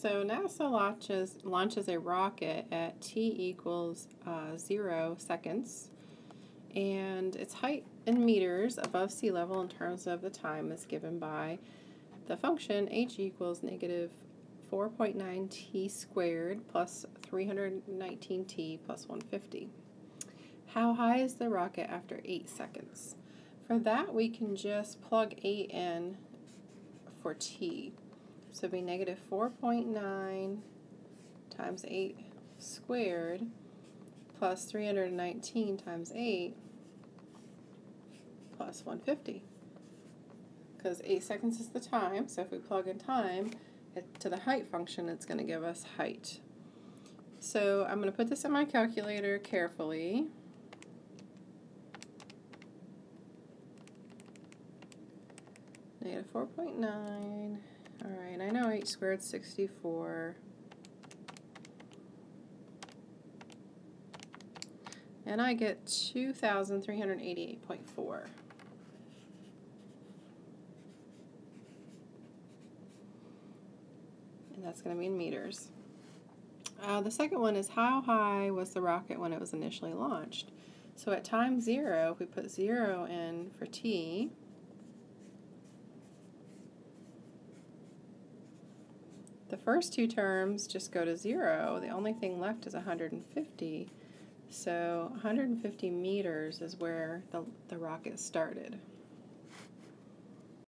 So NASA launches, launches a rocket at t equals uh, 0 seconds, and its height in meters above sea level in terms of the time is given by the function h equals negative 4.9 t squared plus 319 t plus 150. How high is the rocket after 8 seconds? For that, we can just plug 8 in for t. So it'd be negative 4.9 times 8 squared plus 319 times 8 plus 150. Because 8 seconds is the time, so if we plug in time it, to the height function, it's going to give us height. So I'm going to put this in my calculator carefully. Negative 4.9 Alright, I know h squared 64. And I get 2,388.4. And that's going to be in meters. Uh, the second one is how high was the rocket when it was initially launched? So at time zero, if we put zero in for t, The first two terms just go to zero. The only thing left is 150. So 150 meters is where the, the rocket started.